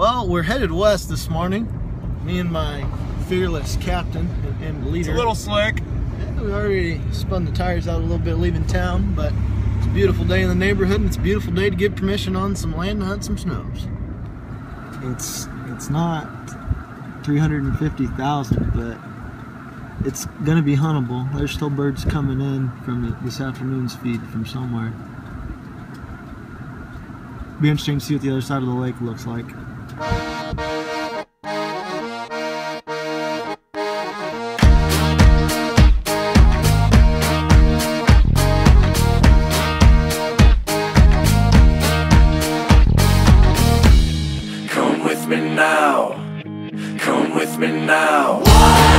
Well, we're headed west this morning. Me and my fearless captain and, leader. It's a little slick. Yeah, we already spun the tires out a little bit leaving town, but it's a beautiful day in the neighborhood and it's a beautiful day to get permission on some land to hunt some snows. It's it's not 350,000, but it's gonna be huntable. There's still birds coming in from this afternoon's feed from somewhere. Be interesting to see what the other side of the lake looks like. Come with me now. Come with me now.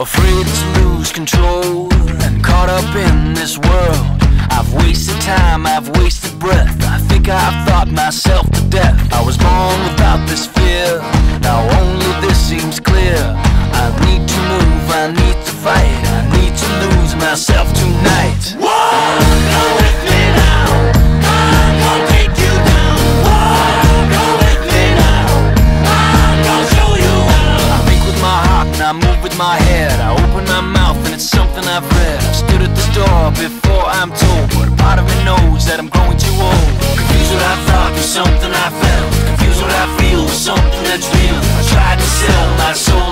Afraid to lose control and caught up in this world. I've wasted time, I've wasted breath. I think I've thought myself to death. I was born without this fear. Now only this seems clear. I need to move, I need to fight. I need to lose myself tonight. Whoa! my head. I open my mouth and it's something I've read. I've stood at this door before I'm told But a part of me knows that I'm growing too old. Confused what I thought with something I felt. Confused what I feel with something that's real. I tried to sell my soul.